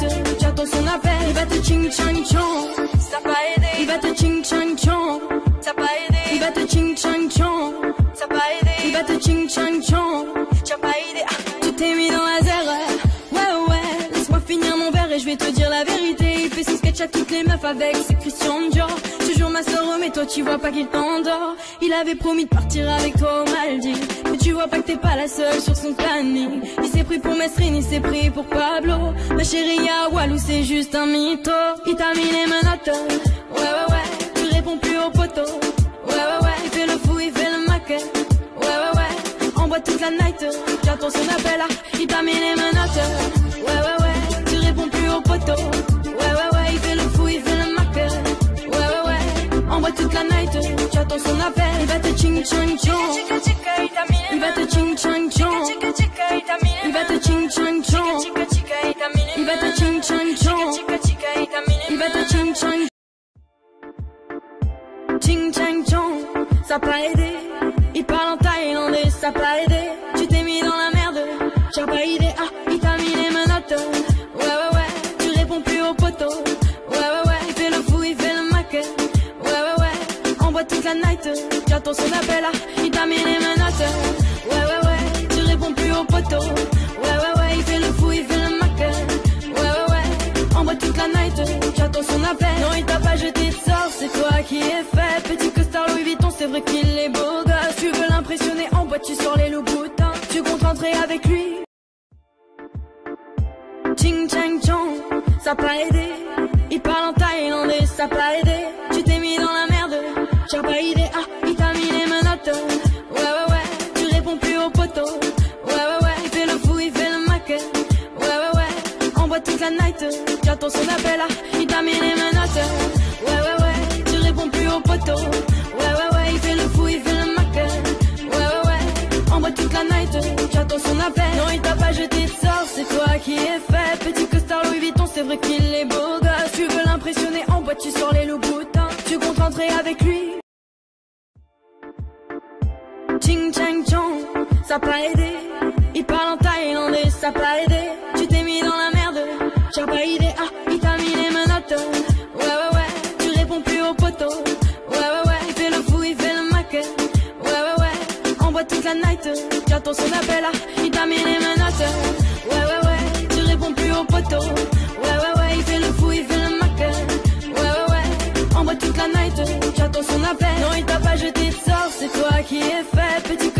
Uite, uite, toți sunt la fel Iată cing chang chong Sta pa ede Iată cing chang chong Sta pa ede Iată cing chang chong Sta pa ede Iată cing chang chong Sta À toutes les meufs avec ses Christian Dior. Jure ma soeur, mais toi tu vois pas qu'il t'endort. Il avait promis de partir avec toi au Maldives. Mais tu vois pas que t'es pas la seule sur son planning. Il s'est pris pour Mesrine, il s'est pris pour Pablo. Ma chérie, à Walou, c'est juste un mytho. Il t'a mis les menottes. Ouais, ouais, ouais. Tu réponds plus au poteau. Ouais, ouais, ouais. Il fait le fou, il fait le maquet. Ouais, ouais, ouais. Envoie toute la night. J'attends son appel. Ah, il t'a mis les menottes. Ouais, ouais, ouais. Pas aidé. Il parle en thaïlandais, ça pas aidé. Tu t'es mis dans la merde, t'as pas idée. Ah, il t'a mis les menottes. Ouais, ouais, ouais, tu réponds plus au poteau. Ouais, ouais, ouais, il fait le fou, il fait le maquet. Ouais, ouais, ouais, envoie toute la night. J'attends son appel, ah, il t'a mis les menottes. Ouais, ouais, ouais, tu réponds plus au poteau. Ouais, ouais, ouais, il fait le fou, il fait le maquet. Ouais, ouais, ouais, envoie toute la night. J'attends son appel. Non, il t'a pas jeté de sort, c'est toi qui es fait. C'est vrai qu'il est beau gosse. Tu veux l'impressionner en boîte, tu sors les loups boutins. Tu comptes rentrer avec lui. Ching chang chong, ça pas aidé. Il parle en thaïlandais, ça pas aidé. Tu t'es mis dans la merde, t'as pas idée. Ah, il t'a mis les menottes. Ouais, ouais, ouais, tu réponds plus au poteau. Ouais, ouais, ouais, il fait le fou, il fait le maquet. Ouais, ouais, ouais, envoie toute la night. J'attends son appel, ah, il t'a mis les menottes. Ouais, ouais, ouais, tu réponds plus au poteau. J'attends son appel. Non, il t'a pas jeté de sort, c'est toi qui es fait. Petit costard Louis Vuitton, c'est vrai qu'il est beau gosse. Tu veux l'impressionner en boîte, tu sors les loups boutins. Tu comptes rentrer avec lui. Ching chang chong, ça pas aidé. Il parle en thaïlandais, ça pas aidé. Tu t'es mis dans la merde, t'as pas idée. Ah, il t'a mis les menottes. Ouais, ouais, ouais, tu réponds plus au poteau. Ouais, ouais, ouais, il fait le fou, il fait le maquet. Ouais, ouais, ouais, envoie toute la night. J'attends son appel, il t'a mis les menottes. Ouais, ouais, ouais, tu réponds plus au poteau. Ouais, ouais, ouais, il fait le fou, il fait le maquet. Ouais, ouais, ouais, envoie toute la night. J'attends son appel. Non, il t'a pas jeté de sort, c'est toi qui es fait. Petit